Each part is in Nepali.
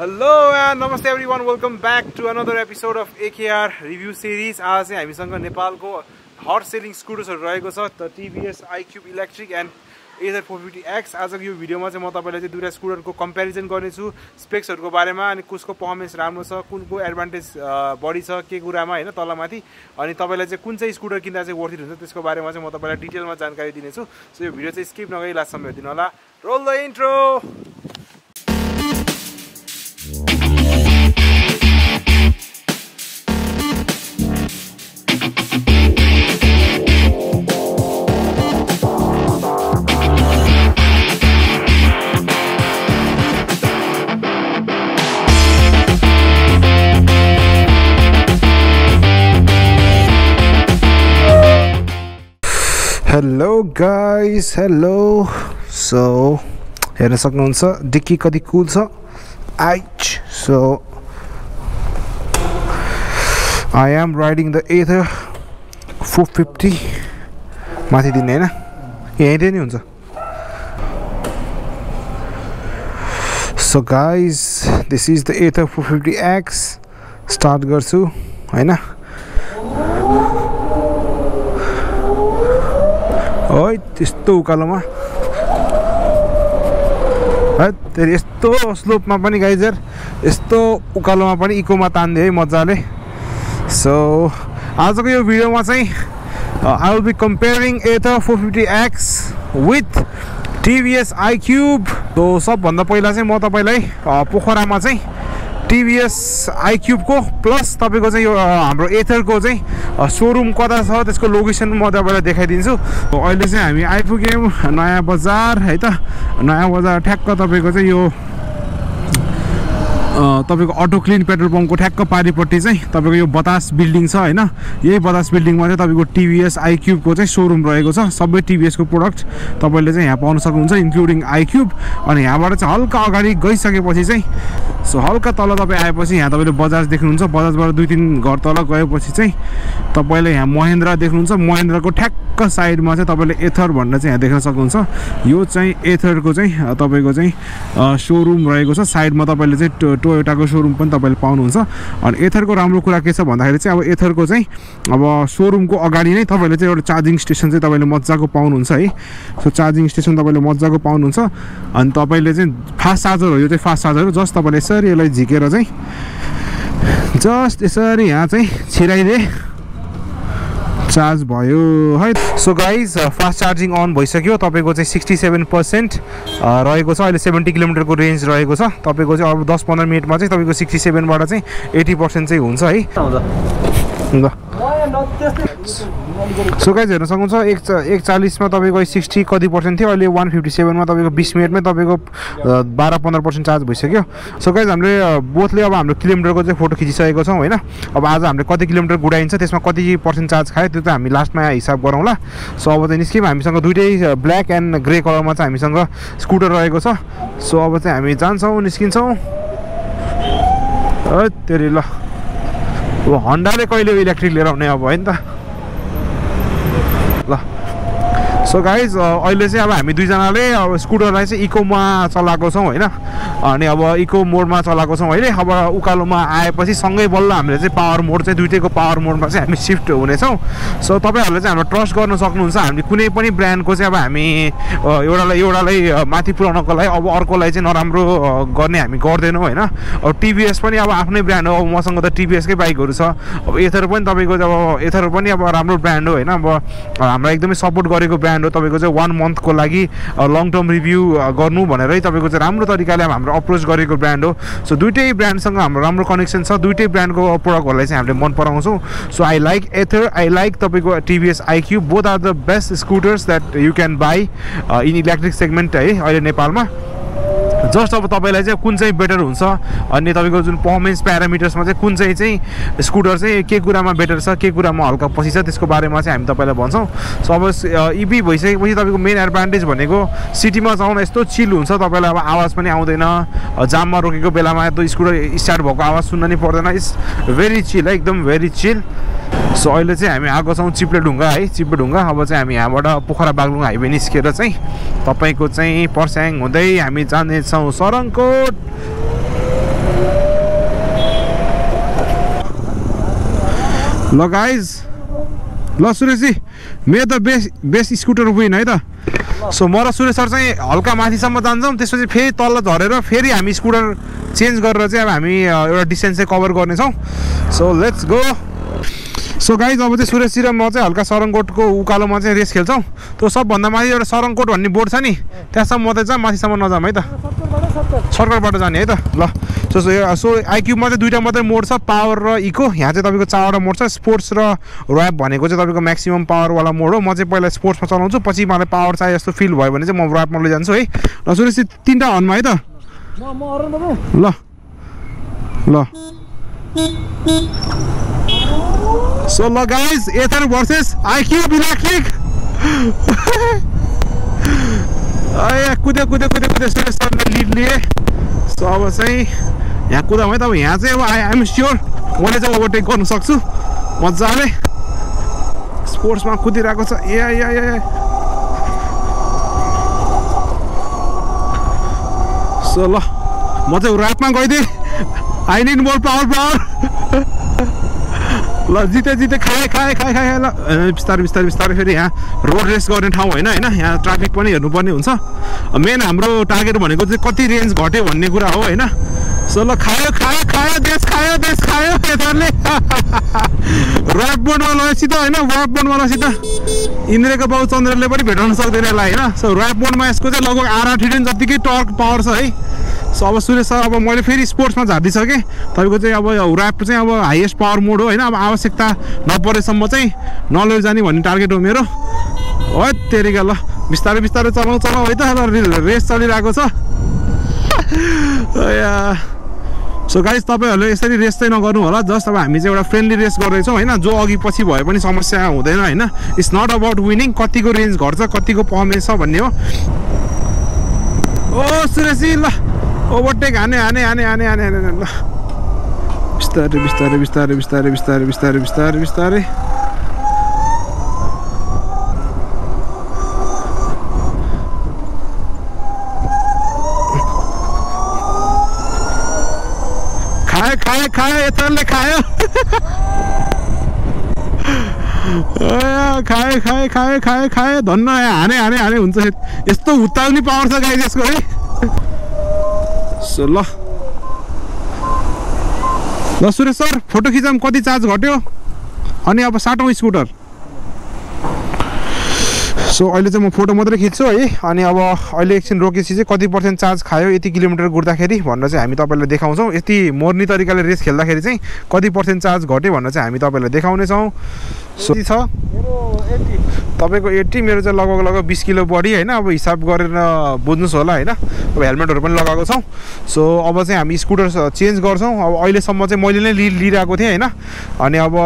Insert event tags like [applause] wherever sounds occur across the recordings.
हेलो नमस्ते everyone welcome back to another episode of AKR review series आज चाहिँ हामीसँग नेपालको हट सेलिङ स्कुटर्सहरू रहेको छ त TVS iQube electric and Ather four fifty X आजको यो भिडियोमा चाहिँ म तपाईँलाई चाहिँ दुईवटा स्कुटरको कम्पेरिजन गर्नेछु स्पेक्सहरूको बारेमा अनि कसको पर्फर्मेन्स राम्रो छ कुनको एडभान्टेज बढी छ के कुरामा होइन तलमाथि अनि तपाईँलाई चाहिँ कुन चाहिँ स्कुटर किन्दा चाहिँ वर्थित हुन्छ त्यसको बारेमा चाहिँ म तपाईँलाई डिटेलमा जानकारी दिनेछु। सो यो भिडियो चाहिँ स्किप नगरी लास्टसम्म हेरिदिनु होला। Roll the intro guys hello so हेर्न सक्नुहुन्छ डिक्की कति कुल छ? Aich. So I am riding the Ather four fifty माथि दिने होइन? यहीँतिर नि हुन्छ। So guys this is the Ather four fifty X start गर्छु होइन? है त्यस्तो उकालोमा है त्यो यस्तो स्लोपमा पनि गाइजर यस्तो उकालोमा पनि इकोमा तानिदियो है मजाले सो आजको यो भिडियोमा चाहिँ I will be comparing Ather four fifty X with TVS iQube so सबभन्दा पहिला चाहिँ म तपाईँलाई पोखरामा चाहिँ टिभिएस आइक्युबको प्लस तपाईँको चाहिँ यो हाम्रो एथरको चाहिँ सोरुम कता छ त्यसको लोकेसन म तपाईँलाई देखाइदिन्छु। अहिले चाहिँ हामी आइपुग्यौँ नयाँ बजार है त? नयाँ बजार ठ्याक्क तपाईँको चाहिँ यो तपाईँको अटो क्लिन पेट्रोल पम्पको ठ्याक्क पारिपट्टि चाहिँ तपाईँको यो बतास बिल्डिङ छ होइन? यही बतास बिल्डिङमा चाहिँ तपाईँको टिभिएस आइक्युबको चाहिँ सोरुम रहेको छ। सबै टिभिएसको प्रोडक्ट तपाईँले चाहिँ यहाँ पाउन सक्नुहुन्छ इन्क्लुडिङ आइक्युब अनि यहाँबाट चाहिँ हल्का अगाडि गइसकेपछि चाहिँ सो हल्का तल तपाईँ आएपछि यहाँ तपाईँले बजाज देख्नुहुन्छ। बजाजबाट दुई तिन घर तल गएपछि चाहिँ तपाईँले यहाँ महेन्द्र देख्नुहुन्छ। महेन्द्रको ठ्याक्क साइडमा चाहिँ तपाईँले एथर भनेर चाहिँ यहाँ देख्न सक्नुहुन्छ। यो चाहिँ एथरको चाहिँ तपाईँको चाहिँ सोरुम रहेको छ। साइडमा तपाईँले चाहिँ टोयोटाको सोरुम पनि तपाईँले पाउनुहुन्छ। अनि एथरको राम्रो कुरा के छ भन्दाखेरि चाहिँ अब एथरको चाहिँ अब सोरुमको अगाडि नै तपाईँले चाहिँ एउटा चार्जिङ स्टेसन चाहिँ तपाईँले मजाको पाउनुहुन्छ है। सो चार्जिङ स्टेसन तपाईँले मजाको पाउनुहुन्छ। अनि तपाईँले चाहिँ फास्ट चार्जर हो यो चाहिँ फास्ट चार्जर हो जस्ट तपाईँले यसरी यसलाई झिकेर चाहिँ जस्ट यसरी यहाँ चाहिँ छिराइदिए। चार्ज भयो है? So guys fast charging on भइसक्यो। तपाईँको चाहिँ सिक्सटी सेभेन पर्सेन्ट रहेको छ। अहिले सेभेन्टी किलोमिटरको रेन्ज रहेको छ। तपाईँको चाहिँ अब दस पन्ध्र मिनटमा चाहिँ तपाईँको सिक्सटी सेभेनबाट चाहिँ एटी पर्सेन्ट चाहिँ हुन्छ है? ल सो गाइज हेर्न सक्नुहुन्छ एक एक चालिसमा तपाईँको सिक्सटी कति पर्सेन्ट थियो? अहिले वान फिफ्टी सेभेनमा तपाईँको बिस मिनटमै तपाईँको बाह्र पन्ध्र पर्सेन्ट चार्ज भइसक्यो। सो गाइज हामीले बोथले अब हाम्रो किलोमिटरको चाहिँ फोटो खिचिसकेको छौँ होइन? अब आज हामीले कति किलोमिटर गुडाइन्छ त्यसमा कति पर्सेन्ट चार्ज खायो त्यो चाहिँ हामी लास्टमा हिसाब गरौँला। सो अब चाहिँ निस्क्यौँ हामीसँग दुइटै ब्ल्याक एन्ड ग्रे कलरमा चाहिँ हामीसँग स्कुटर रहेको छ। सो अब चाहिँ हामी जान्छौँ निस्किन्छौँ। तेरि ल। अब हन्डाले कहिले इलेक्ट्रिक लिएर आउने अब होइन त। ल। सो गाइज अहिले चाहिँ अब हामी दुईजनाले अब स्कुटरलाई चाहिँ इकोमा चलाएको छौँ होइन? अनि अब इको मोडमा चलाएको छौँ अहिले। अब उकालोमा आएपछि सँगै बल्ल हामीले चाहिँ पावर मोड चाहिँ दुइटैको पावर मोडमा चाहिँ हामी सिफ्ट हुनेछौँ। सो तपाईँहरूले चाहिँ हाम्रो ट्रस्ट गर्न सक्नुहुन्छ। हामीले कुनै पनि ब्रान्डको चाहिँ अब हामी एउटालाई एउटालाई माथि पुऱ्याउनको लागि अब अर्कोलाई चाहिँ नराम्रो गर्ने हामी गर्दैनौँ होइन? अब टिभिएस पनि अब आफ्नै ब्रान्ड हो। अब मसँग त टिभिएसकै बाइकहरू छ। अब एथर पनि तपाईँको अब एथर पनि अब राम्रो ब्रान्ड हो होइन? अब हामीलाई एकदमै सपोर्ट गरेको ब्रान्ड ब्रान्ड हो तपाईँको चाहिँ वान मन्थको लागि लङ टर्म रिभ्यू गर्नु भनेरै तपाईँको चाहिँ राम्रो तरिकाले हाम्रो अप्रोच गरेको ब्रान्ड हो। सो दुइटै ब्रान्डसँग हाम्रो राम्रो कनेक्सन छ। दुइटै ब्रान्डको प्रडक्टहरूलाई चाहिँ हामीले मन पराउँछौँ। So I like Ather I like तपाईँको TVS iQube both are the best scooters that you can buy in electric segment है अहिले नेपालमा। जस्ट अब तपाईँलाई चाहिँ कुन चाहिँ बेटर हुन्छ अनि तपाईँको जुन पर्फर्मेन्स प्यारामिटर्समा चाहिँ कुन चाहिँ चाहिँ स्कुटर चाहिँ के कुरामा बेटर छ के कुरामा हल्का पछि छ त्यसको बारेमा चाहिँ हामी तपाईँलाई भन्छौँ। सो अब इभी भइसकेपछि तपाईँको मेन एडभान्टेज भनेको सिटीमा चलाउन यस्तो चिल हुन्छ तपाईँलाई अब आवाज पनि आउँदैन। जाममा रोकेको बेलामा त्यो स्कुटर स्टार्ट भएको आवाज सुन्न नि पर्दैन। इट्स भेरी चिल है एकदम भेरी चिल सो अहिले चाहिँ हामी आएको छौँ चिप्लेढुङ्गा है। चिप्ले ढुङ्गा अब चाहिँ हामी यहाँबाट पोखरा बाग्लुङ हाइवे निस्केर चाहिँ तपाईँको चाहिँ पर्स्याङ हुँदै हामी जानेछौँ सरङकोट ल गाइज ल सुरेशजी मेरो त बेस बेस्ट स्कुटर विन है त। सो म र सुरेश सर चाहिँ हल्का माथिसम्म जान्छौँ त्यसपछि फेरि तल झरेर फेरि हामी स्कुटर चेन्ज गरेर चाहिँ अब हामी एउटा डिस्टेन्स चाहिँ कभर गर्नेछौँ। So let's go. So guys अब चाहिँ सुरेशजी र म चाहिँ हल्का सरङकोटको उकालोमा चाहिँ रेस खेल्छौँ। त्यो सबभन्दा माथि एउटा सरङकोट भन्ने बोर्ड छ नि त्यहाँसम्म मात्रै चाहिँ माथिसम्म नजाऊँ है त। सर्कलबाट जाने है त। ल सो सो सो आइक्युबमा चाहिँ दुइटा मात्रै मोड छ पावर र इको। यहाँ चाहिँ तपाईँको चारवटा मोड छ स्पोर्ट्स र ऱ्याप भनेको चाहिँ तपाईँको म्याक्सिमम् पावरवाला मोड हो। म चाहिँ पहिला स्पोर्ट्समा चलाउँछु पछि मलाई पावर चाहिए जस्तो फिल भयो भने चाहिँ म ऱ्यापमा लैजान्छु है। ल सुरेश तिनवटा हनमा है त। ल ल। ल guys Ather versus iQube electric ए कुद्यो कुद्यो कुद्यो कुद्यो सुरेश सरले लिड लिए सो अब चाहिँ यहाँ त अब यहाँ चाहिँ अब आई आइएम स्योर मैले चाहिँ ओभरटेक गर्नु सक्छु मजाले स्पोर्ट्समा कुदिरहेको छ ए ए सो ल म चाहिँ ऱ्यापमा गइदिएँ I need more power power ल जिते जिते खाएँ खाएँ खाएँ खाएँ ल। बिस्तारै बिस्तारै बिस्तारै फेरि यहाँ रोड रेस गर्ने ठाउँ होइन होइन? यहाँ ट्राफिक पनि हेर्नुपर्ने हुन्छ। मेन हाम्रो टार्गेट भनेको चाहिँ कति रेन्ज घट्यो भन्ने कुरा हो होइन? सो ल खायो खायो खायो देश खायो देश खायो यताले ऱ्याप [laughs] बोर्डमा लगाएसित होइन? ऱ्याप बोर्डमा लगाएसित इन्द्रेको बाउ चन्द्रले पनि भेटाउन सक्दैन यसलाई होइन? सो ऱ्याप बोर्डमा यसको चाहिँ लगभग आर आठ जतिकै टर्क पावर छ है। सो अब सुरेश सर अब मैले फेरि स्पोर्ट्समा झारिदिइसकेँ तपाईँको चाहिँ अब ऱ्याप चाहिँ अब हाइएस्ट पावर मोड हो होइन? अब आवश्यकता नपरेसम्म चाहिँ नलिएर जाने भन्ने टार्गेट हो मेरो। हो तेरिका ल बिस्तारै बिस्तारै चलाउँ चलाउँ। है त ल रेस चलिरहेको छ। [laughs] सो गाइज तपाईँहरूले यसरी रेस चाहिँ नगर्नु होला। जस्ट अब हामी चाहिँ एउटा फ्रेन्डली रेस गर्दैछौँ होइन? जो अघि पछि भए पनि समस्या हुँदैन होइन? इट्स नट अबाउट विनिङ कतिको रेन्ज घट्छ कतिको पर्फर्मेन्स छ भन्ने हो। ओ सुरेशी ल। ओभरटेक हाने हाने हाने हाने हाने हाने ल बिस्तारै बिस्तारै बिस्तारै बिस्तारै बिस्तारै बिस्तारै बिस्तारै बिस्तारै। खायो खायो खायो यत्रोले खायो। खायो खायो खायो खायो खायो धन्न हाने हाने हाने हुन्छ यस्तो हुत्ताउने पावर छ गाई यसको है ल। ल सुरेश सर फोटो खिचाम कति चार्ज घट्यो? अनि अब साटौँ स्कुटर सो अहिले चाहिँ म फोटो मात्रै खिच्छु है। अनि अब अहिले एकछिन रोकेपछि चाहिँ कति पर्सेन्ट चार्ज खायो यति किलोमिटर कुद्दाखेरि भनेर चाहिँ हामी तपाईँलाई देखाउँछौँ। यति मोर्नी तरिकाले रेस खेल्दाखेरि चाहिँ कति पर्सेन्ट चार्ज घट्यो भनेर चाहिँ हामी तपाईँलाई देखाउनेछौँ। सो यति छ? तपाईँको एट्टी मेरो चाहिँ लगभग लगभग बिस किलो बढी होइन अब हिसाब गरेर बुझ्नुहोस् होला होइन। अब हेलमेटहरू पनि लगाएको छौँ। सो अब चाहिँ हामी स्कुटर चेन्ज गर्छौँ। अब अहिलेसम्म चाहिँ मैले नै लि लिइरहेको थिएँ होइन। अनि अब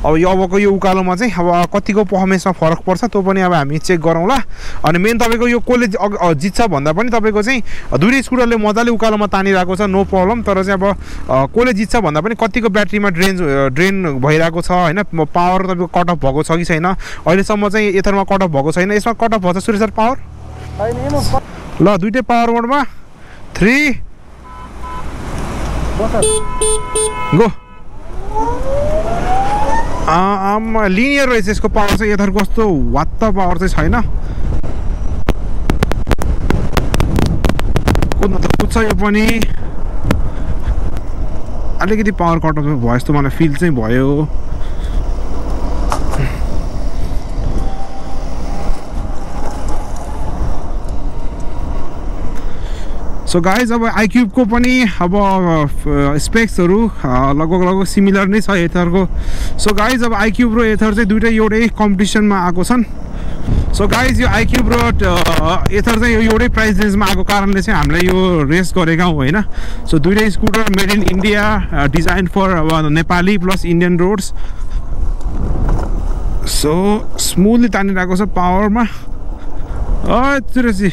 अब यो अबको यो उकालोमा चाहिँ अब कतिको पर्फर्मेन्समा फरक पर्छ त्यो पनि अब हामी चेक गरौँला अनि मेन तपाईँको यो कसले जित्छ भन्दा पनि तपाईँको चाहिँ दुइटै स्कुटरले मजाले उकालोमा तानिरहेको छ नो प्रब्लम। तर चाहिँ अब कसले जित्छ भन्दा पनि कतिको ब्याट्रीमा ड्रेन ड्रेन भइरहेको छ होइन। पावर तपाईँको कट अफ भएको छ कि छैन? अहिलेसम्म चाहिँ यथरमा कट अफ भएको छैन। यसमा कट अफ भएको छ सुरेश सर पावर? ल दुइटै पावर मोडमा। थ्री गो आमा लिनियर रहेछ यसको पावर चाहिँ। यथर कस्तो वात्त पावर चाहिँ छैन। कुद्न त कुद्छ यो पनि। अलिकति पावर कट अफ भयो जस्तो मलाई फिल चाहिँ भयो। सो गाइज अब आइक्युबको पनि अब स्पेक्सहरू लगभग लगभग सिमिलर नै छ एथरको सो गाइज अब आइक्युब र एथर चाहिँ दुइटै एउटै कम्पिटिसनमा आएको छन्। सो गाइज यो आइक्युब र एथर चाहिँ यो एउटै प्राइस रेन्जमा आएको कारणले चाहिँ हामीलाई यो रेस गरेका हौँ होइन? सो दुइटै scooter made in India design for अब Nepali plus Indian roads so smoothly तानिरहेको छ पावरमा चुरेसी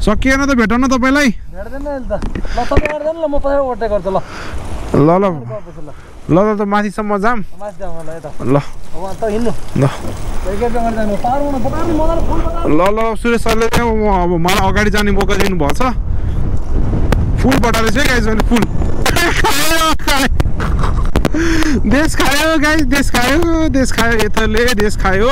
सकिएन त भेटौँ न तपाईँलाई ल ल ल ल त माथिसम्म जाम ल ल ल सुरेश सरले अब मलाई अगाडि जाने मौका दिनुभएछ फुल बटाले चाहिँ गाइज भने फुल देश खायो गाई देश खायो देश खायो यताले देश खायो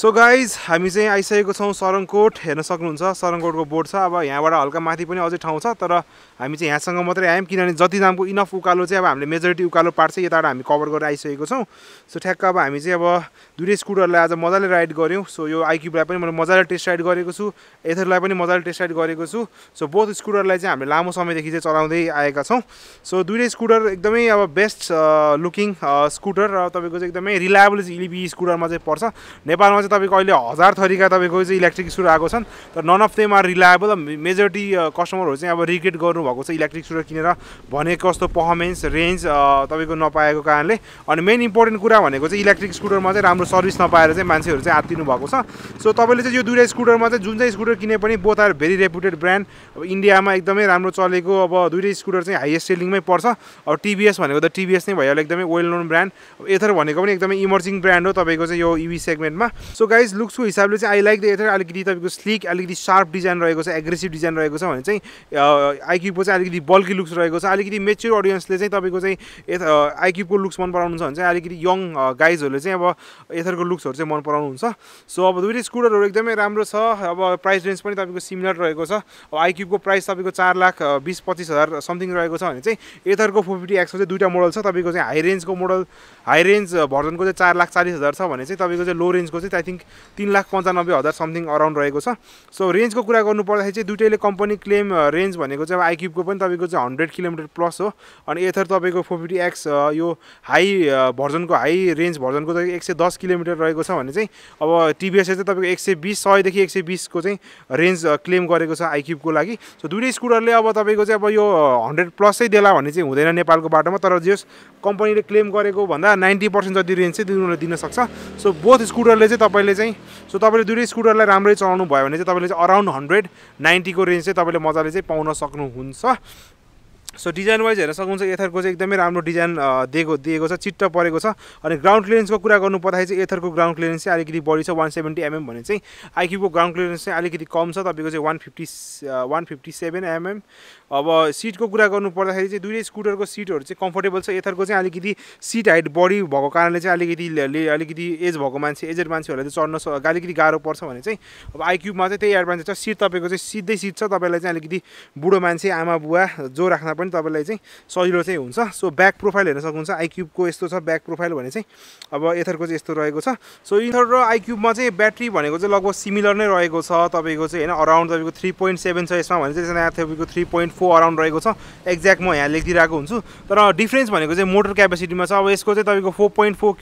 सो गाइज हामी चाहिँ आइसकेको छौँ सरङकोट हेर्न सक्नुहुन्छ सरङकोटको बोर्ड छ। अब यहाँबाट हल्का माथि पनि अझै ठाउँ छ तर हामी चाहिँ यहाँसँग मात्रै आयौँ किनभने जति दामको इनफ उकालो चाहिँ अब हामीले मेजोरिटी उकालो पार्ट चाहिँ यताबाट हामी कभर गरेर आइसकेको छौँ। सो ठ्याक्क अब हामी चाहिँ अब दुइटै स्कुटरलाई आज मजाले राइड गऱ्यौँ। सो यो आइक्युबलाई पनि मैले मजाले टेस्ट राइड गरेको छु। एथरलाई पनि मजाले टेस्ट राइड गरेको छु। सो बोथ स्कुटरलाई चाहिँ हामीले लामो समयदेखि चाहिँ चलाउँदै आएका छौँ। सो दुइटै स्कुटर एकदमै अब बेस्ट लुकिङ स्कुटर र तपाईँको चाहिँ एकदमै रिलायबल चाहिँ इलिबी स्कुटरमा चाहिँ पर्छ। नेपालमा चाहिँ तपाईँको अहिले हजार थरीका तपाईँको चाहिँ इलेक्ट्रिक स्कुटर आएको छन्। तर none of them are reliable majority कस्टमरहरू चाहिँ अब रिग्रेट गर्नुभएको छ इलेक्ट्रिक स्कुटर किनेर। भनेको कस्तो पर्फर्मेन्स रेन्ज तपाईँको नपाएको कारणले। अनि मेन इम्पोर्टेन्ट कुरा भनेको चाहिँ इलेक्ट्रिक स्कुटरमा चाहिँ राम्रो सर्भिस नपाएर चाहिँ मान्छेहरू चाहिँ आत्तिनु भएको छ। सो तपाईँले चाहिँ यो दुइटा स्कुटरमा चाहिँ जुन चाहिँ स्कुटर किने पनि both are very reputed brand अब इन्डियामा एकदमै राम्रो चलेको अब दुइटै स्कुटर चाहिँ हाइएस्ट सेलिङमै पर्छ। अब टिभिएस भनेको त टिभिएस नै भइहाल्यो एकदमै वेल नोन ब्रान्ड एथर भनेको पनि एकदमै इमर्जिङ ब्रान्ड हो तपाईँको चाहिँ यो इभी सेगमेन्टमा सो गाइज लुक्सको हिसाबले चाहिँ आई लाइक द एथर अलिकति तपाईँको स्लिक अलिकति सार्प डिजाइन रहेको छ एग्रेसिभ डिजाइन रहेको छ भने चाहिँ आइक्युबको चाहिँ अलिकति बल्की लुक्स रहेको छ। अलिकति मेच्योर अडियन्सले चाहिँ तपाईँको चाहिँ आइक्युबको लुक्स मन पराउनुहुन्छ भने चाहिँ अलिकति यङ गाइजहरूले चाहिँ अब एथरको लुक्सहरू चाहिँ मन पराउनुहुन्छ। सो अब दुइटै स्कुटरहरू एकदमै राम्रो छ। अब प्राइस रेन्ज पनि तपाईँको सिमिलर रहेको छ। अब आइक्युबको प्राइस तपाईँको चार लाख बिस पच्चिस हजार समथिङ रहेको छ भने चाहिँ एथरको फोर फिफ्टी एक्सको चाहिँ दुइटा मोडल छ। तपाईँको चाहिँ हाई रेन्जको मोडल हाई रेन्ज भर्जनको चाहिँ चार लाख चालिस हजार छ भने चाहिँ तपाईँको चाहिँ लो रेन्जको चाहिँ आई थिङ्क तिन लाख पन्चानब्बे हजार समथिङ अराउन्ड रहेको छ। सो रेन्जको कुरा गर्नु पर्दाखेरि चाहिँ दुइटैले कम्पनी क्लेम रेन्ज भनेको चाहिँ अब आइक्युबको पनि तपाईँको चाहिँ हन्ड्रेड किलोमिटर प्लस हो। अनि एथर तपाईँको फोर फिफ्टी एक्स यो हाई भर्जनको हाई रेन्ज भर्जनको चाहिँ एक सय दस किलोमिटर रहेको छ भने चाहिँ अब टिभिएसले चाहिँ तपाईँको एक सय बिस सयदेखि एक सय बिसको चाहिँ रेन्ज क्लेम गरेको छ आइक्युबको लागि। सो दुइटै स्कुटरले अब तपाईँको चाहिँ अब यो हन्ड्रेड प्लसै देला भन्ने चाहिँ हुँदैन नेपालको बाटोमा तर जस कम्पनीले क्लेम गरेको भन्दा नाइन्टी पर्सेन्ट जति रेन्ज चाहिँ दिन सक्छ। सो बोथ स्कुटरले चाहिँ तपाईँले चाहिँ सो तपाईँले दुइटै स्कुटरलाई राम्रै चलाउनु भयो भने चाहिँ तपाईँले चाहिँ अराउन्ड हन्ड्रेड नाइन्टीको रेन्ज चाहिँ तपाईँले मजाले चाहिँ पाउन सक्नुहुन्छ صح؟ सो डिजाइन वाइज हेर्न सक्नुहुन्छ एथरको चाहिँ एकदमै राम्रो डिजाइन दिएको दिएको छ चिट्ट परेको छ। अनि ग्राउन्ड क्लियरेन्सको कुरा गर्नु पर्दाखेरि चाहिँ एथरको ग्राउन्ड क्लियरेन्स चाहिँ अलिकति बढी छ वान सेभेन्टी एमएम भने चाहिँ। आइक्युको ग्राउन्ड क्लियरेन्स चाहिँ अलिकति कम छ तपाईँको चाहिँ one fifty one fifty seven MM अब सिटको कुरा गर्नु पर्दाखेरि चाहिँ दुइटै स्कुटरको सिटहरू चाहिँ कम्फोर्टेबल छ। एथरको चाहिँ अलिकति सिट हाइट बढी भएको कारणले चाहिँ अलिकति अलिकति एज भएको मान्छे एजेड मान्छेहरूलाई चाहिँ चढ्न अलिकति गाह्रो पर्छ भने चाहिँ। अब आइक्युबमा चाहिँ त्यही एडभान्टेज छ। सिट तपाईँको चाहिँ सिधै सिट छ। तपाईँलाई चाहिँ अलिकति बुढो मान्छे आमा बुवा जो राख्न पनि तपाईँलाई चाहिँ सजिलो चाहिँ हुन्छ। सो ब्याक प्रोफाइल हेर्न सक्नुहुन्छ। आइक्युबको यस्तो छ ब्याक प्रोफाइल भने चाहिँ अब एथरको चाहिँ यस्तो रहेको छ। सो इथर र आइक्युबमा चाहिँ ब्याट्री भनेको चाहिँ लगभग सिमिलर नै रहेको छ तपाईँको चाहिँ होइन अराउन्ड तपाईँको थ्री पोइन्ट सेभेन छ यसमा भने चाहिँ तपाईँको थ्री पोइन्ट फोर अराउन्ड रहेको छ। एक्ज्याक्ट म यहाँ लेखिदिरहेको हुन्छु। तर डिफ्रेन्स भनेको चाहिँ मोटर क्यापेसिटीमा छ। अब यसको चाहिँ तपाईँको फोर पोइन्ट फोर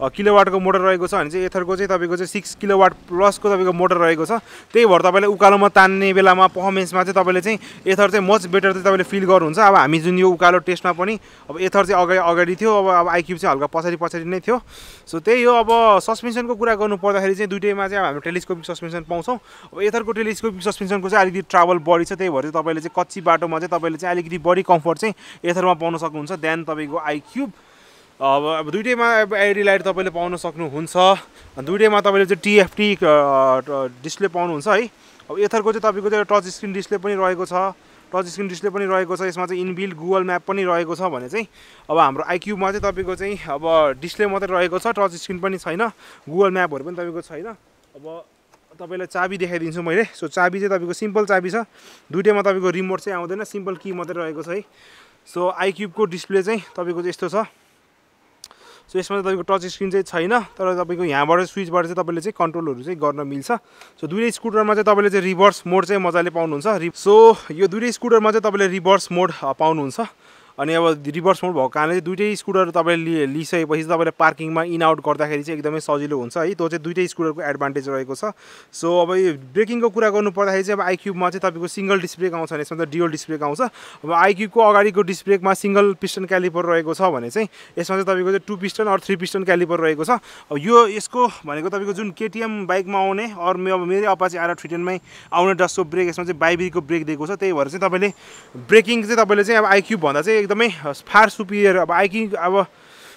किलोवाटको मोटर रहेको छ भने चाहिँ एथरको चाहिँ तपाईँको चाहिँ सिक्स किलोवाट प्लसको तपाईँको मोटर रहेको छ। त्यही भएर तपाईँले उकालोमा तान्ने बेलामा पर्फर्मेन्समा चाहिँ तपाईँले चाहिँ एथर चाहिँ मच बेटर चाहिँ तपाईँले फिल गर्नुहुन्छ। अब हामी जुन यो उकालो टेस्टमा पनि अब एथर चाहिँ अगाडि अगाडि थियो अब अब आइक्युब चाहिँ हल्का पछाडि पछाडि नै थियो। सो त्यही हो अब सस्पेन्सनको कुरा गर्नु पर्दाखेरि चाहिँ दुइटैमा चाहिँ हामी टेलिस्कोपिक सस्पेन्सन पाउँछौँ। अब एथरको टेलिस्कोपिक सस्पेन्सनको चाहिँ अलिकति ट्राभल बढी छ त्यही भएर चाहिँ तपाईँले चाहिँ कच्ची बाटोमा चाहिँ तपाईँले चाहिँ अलिकति बढी कम्फर्ट चाहिँ एथरमा पाउन सक्नुहुन्छ देन तपाईँको आइक्युब अब अब दुइटैमा अब एलइडी लाइट तपाईँले पाउन सक्नुहुन्छ। दुइटैमा तपाईँले चाहिँ टिएफटी डिस्प्ले पाउनुहुन्छ है। अब एथरको चाहिँ तपाईँको चाहिँ टच स्क्रिन डिस्प्ले पनि रहेको छ। टच स्क्रिन डिस्प्ले पनि रहेको छ। यसमा चाहिँ इनबिल्ड गुगल म्याप पनि रहेको छ भने चाहिँ अब हाम्रो आइक्युबमा चाहिँ तपाईँको चाहिँ अब डिस्प्ले मात्रै रहेको छ। टच स्क्रिन पनि छैन। गुगल म्यापहरू पनि तपाईँको छैन। अब तपाईँलाई चाबी देखाइदिन्छु मैले। सो चाबी चाहिँ तपाईँको सिम्पल चाबी छ। दुइटैमा तपाईँको रिमोट चाहिँ आउँदैन। सिम्पल की मात्रै रहेको छ है। सो आइक्युबको डिस्प्ले चाहिँ तपाईँको चाहिँ यस्तो छ। सो यसमा चाहिँ तपाईँको टच स्क्रिन चाहिँ छैन तर तपाईँको यहाँबाट स्विचबाट चाहिँ तपाईँले चाहिँ कन्ट्रोलहरू चाहिँ गर्न मिल्छ। सो दुइटै स्कुटरमा चाहिँ तपाईँले चाहिँ रिभर्स मोड चाहिँ मजाले पाउनुहुन्छ। सो यो दुइटै स्कुटरमा चाहिँ तपाईँले रिभर्स मोड पाउनुहुन्छ। अनि अब रिभर्स मोड भएको कारणले चाहिँ दुइटै स्कुटर तपाईँले लिइसकेपछि तपाईँले पार्किङमा इन आउट गर्दाखेरि चाहिँ एकदमै सजिलो हुन्छ है। त्यो चाहिँ दुइटै स्कुटरको एडभान्टेज रहेको छ। सो अब यो ब्रेकिङको कुरा गर्नु पर्दाखेरि चाहिँ अब आइक्युबमा चाहिँ तपाईँको सिङ्गल डिस्ब्रेक आउँछ भने यसमा त डिओल डिस्ब्रेक आउँछ। अब आइक्युबको अगाडिको डिस्ब्रेकमा सिङ्गल पिस्टन क्यालिपर रहेको छ भने चाहिँ यसमा चाहिँ तपाईँको चाहिँ two piston or three piston caliper रहेको छ। अब यो यसको भनेको तपाईँको जुन केटिएम बाइकमा आउने अरू अब मेरै अपाची आएर थ्रिटेनमा आउने डस्टो ब्रेक यसमा चाहिँ बाइबिको ब्रेक दिएको छ। त्यही भएर चाहिँ तपाईँले ब्रेकिङ चाहिँ तपाईँले चाहिँ अब आइक्युब भन्दा चाहिँ एकदमै फार सुपिरियर। अब आइकिङ अब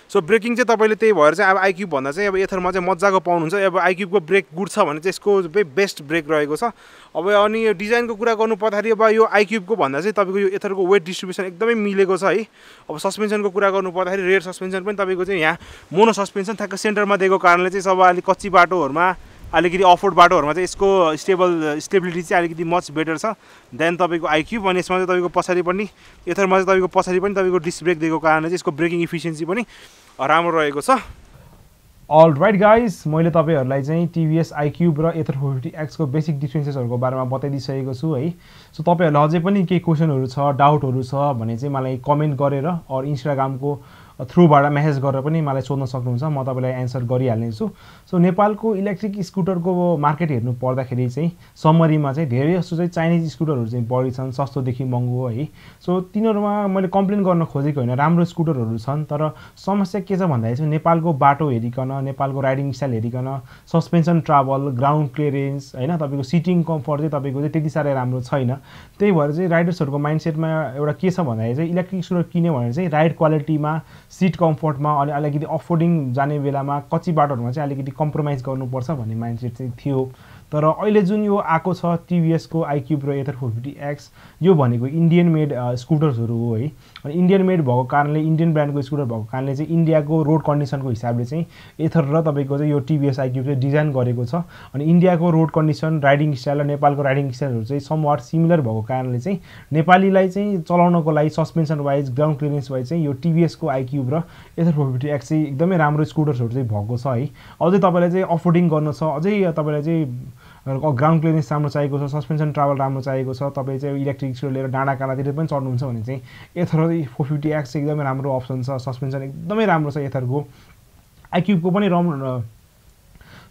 सो ब्रेकिङ चाहिँ तपाईँले त्यही भएर चाहिँ अब आइक्युब भन्दा चाहिँ अब एथरमा चाहिँ मजाको पाउनुहुन्छ। अब आइक्युबको ब्रेक गुड छ भने चाहिँ यसको बेस्ट ब्रेक रहेको छ। अब अनि यो डिजाइनको कुरा गर्नु पर्दाखेरि अब यो आइक्युबको भन्दा चाहिँ तपाईँको यो एथरको वेट डिस्ट्रिब्युसन एकदमै मिलेको छ है। अब सस्पेन्सनको कुरा गर्नु पर्दाखेरि रेयर सस्पेन्सन पनि तपाईँको चाहिँ यहाँ मोनो सस्पेन्सन ठ्याक्क सेन्टरमा दिएको कारणले चाहिँ सब अलिक कच्ची बाटोहरूमा अलिकति अफरोड बाटोहरूमा चाहिँ यसको स्टेबल स्टेबिलिटी चाहिँ अलिकति मच बेटर छ। देन तपाईँको आइक्युब अनि यसमा चाहिँ तपाईँको पछाडि पनि एथरमा चाहिँ तपाईँको पछाडि पनि तपाईँको डिस्क ब्रेक दिएको कारणले चाहिँ यसको ब्रेकिङ इफिसियन्सी पनि राम्रो रहेको छ। अल राइट गाइज मैले तपाईँहरूलाई चाहिँ टिभिएस आइक्युब र एथर फोर फिफ्टी एक्सको बेसिक डिफ्रेन्सेसहरूको बारेमा बताइदिइसकेको छु है। सो तपाईँहरूलाई अझै पनि केही क्वेसनहरू छ डाउटहरू छ भने चाहिँ मलाई कमेन्ट गरेर अरू इन्स्टाग्रामको थ्रुबाट म्यासेज गरेर पनि मलाई सोध्न सक्नुहुन्छ म तपाईँलाई एन्सर गरिहाल्नेछु। सो नेपालको इलेक्ट्रिक स्कुटरको मार्केट हेर्नु पर्दाखेरि चाहिँ समरीमा चाहिँ धेरै जस्तो चाहिँ चाइनिज स्कुटरहरू चाहिँ बढी छन् सस्तोदेखि महँगो है। सो तिनीहरूमा मैले कम्प्लेन गर्न खोजेको होइन राम्रो स्कुटरहरू छन् तर समस्या के छ भन्दाखेरि चाहिँ नेपालको बाटो हेरिकन नेपालको राइडिङ स्टाइल हेरिकन सस्पेन्सन ट्राभल ग्राउन्ड क्लियरेन्स होइन तपाईँको सिटिङ कम्फर्ट चाहिँ तपाईँको चाहिँ त्यति साह्रै राम्रो छैन। त्यही भएर चाहिँ राइडर्सहरूको माइन्डसेटमा एउटा के छ भन्दाखेरि चाहिँ इलेक्ट्रिक स्कुटर किन्यो भने चाहिँ राइड क्वालिटीमा सिट कम्फर्टमा अनि अलिकति अफोर्डिङ जाने बेलामा कच्ची बाटोहरूमा चाहिँ अलिकति कम्प्रोमाइज गर्नुपर्छ भन्ने माइन्डसेट चाहिँ थियो। तर अहिले जुन यो आएको छ टिभिएसको आइक्युब र एथर फोर फिफ्टी एक्स यो भनेको इन्डियन मेड स्कुटर्सहरू हो है। अनि इन्डियन मेड भएको कारणले इन्डियन ब्रान्डको स्कुटर भएको कारणले चाहिँ इन्डियाको रोड कन्डिसनको हिसाबले चाहिँ एथर र तपाईँको चाहिँ यो टिभिएस आइक्युब चाहिँ डिजाइन गरेको छ। अनि इन्डियाको रोड कन्डिसन राइडिङ स्टाइल र नेपालको राइडिङ स्टाइलहरू चाहिँ समवाट सिमिलर भएको कारणले चाहिँ नेपालीलाई चाहिँ चलाउनको लागि suspension wise ground clearance wise चाहिँ यो टिभिएसको आइक्युब र एथर फोर फिफ्टी एक्स चाहिँ एकदमै राम्रो स्कुटर्सहरू चाहिँ भएको छ है। अझै तपाईँलाई चाहिँ अफोर्डिङ गर्न छ अझै तपाईँलाई चाहिँ ग्राउन्ड क्लियरेन्स राम्रो चाहिएको छ सस्पेन्सन ट्राभल राम्रो चाहिएको छ तपाईँ चाहिँ इलेक्ट्रिक स्कुटर लिएर डाँडा काँडातिर पनि चढ्नुहुन्छ भने चाहिँ एथर फोर फिफ्टी एक्स एकदमै राम्रो अप्सन छ सस्पेन्सन एकदमै राम्रो छ एथरको आइक्युबको पनि राम्रो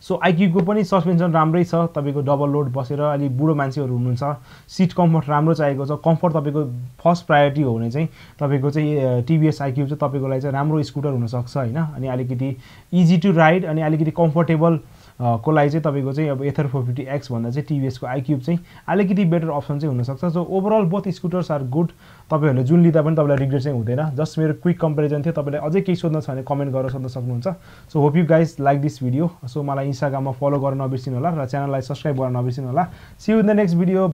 सो आइक्युबको पनि सस्पेन्सन राम्रै छ तपाईँको डबल लोड बसेर अलिक बुढो मान्छेहरू हुनुहुन्छ सिट कम्फर्ट राम्रो चाहिएको छ कम्फर्ट तपाईँको फर्स्ट प्रायोरिटी हो भने चाहिँ तपाईँको चाहिँ टिभिएस आइक्युब चाहिँ तपाईँको लागि चाहिँ राम्रो स्कुटर हुनसक्छ होइन? अनि अलिकति इजी टु राइड अनि अलिकति कम्फर्टेबल को लागि चाहिँ तपाईँको चाहिँ अब एथर फोर फिफ्टी एक्स भन्दा चाहिँ टिभिएसको आइक्युब चाहिँ अलिकति बेटर अप्सन चाहिँ हुनसक्छ। So overall both scooters are good तपाईँहरूले जुन लिँदा पनि तपाईँलाई रिग्रेट चाहिँ हुँदैन। जस्ट मेरो क्विक कम्पेरिजन थियो। तपाईँले अझै केही सोध्न छ भने कमेन्ट गरेर सोध्न सक्नुहुन्छ। So hope you guys like this video so मलाई इन्स्टाग्राममा फलो गर्न नबिर्सिनु होला र च्यानललाई सब्सक्राइब गर्न नबिर्सिनु होला। See you in the next video